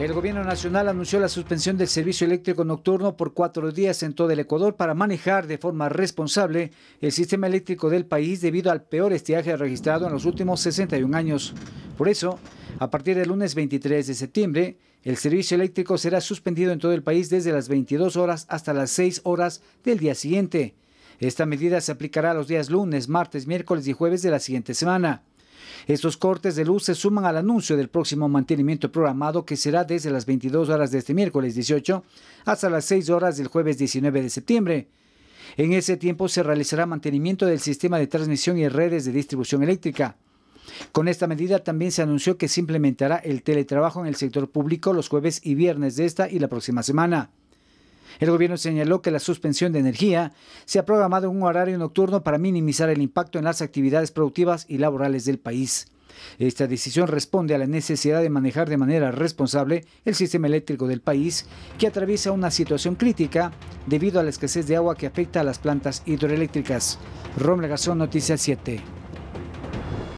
El gobierno nacional anunció la suspensión del servicio eléctrico nocturno por cuatro días en todo el Ecuador para manejar de forma responsable el sistema eléctrico del país debido al peor estiaje registrado en los últimos 61 años. Por eso, a partir del lunes 23 de septiembre, el servicio eléctrico será suspendido en todo el país desde las 22 horas hasta las 6 horas del día siguiente. Esta medida se aplicará los días lunes, martes, miércoles y jueves de la siguiente semana. Estos cortes de luz se suman al anuncio del próximo mantenimiento programado que será desde las 22 horas de este miércoles 18 hasta las 6 horas del jueves 19 de septiembre. En ese tiempo se realizará mantenimiento del sistema de transmisión y redes de distribución eléctrica. Con esta medida también se anunció que se implementará el teletrabajo en el sector público los jueves y viernes de esta y la próxima semana. El gobierno señaló que la suspensión de energía se ha programado en un horario nocturno para minimizar el impacto en las actividades productivas y laborales del país. Esta decisión responde a la necesidad de manejar de manera responsable el sistema eléctrico del país, que atraviesa una situación crítica debido a la escasez de agua que afecta a las plantas hidroeléctricas. Rom Garzón, Noticias 7.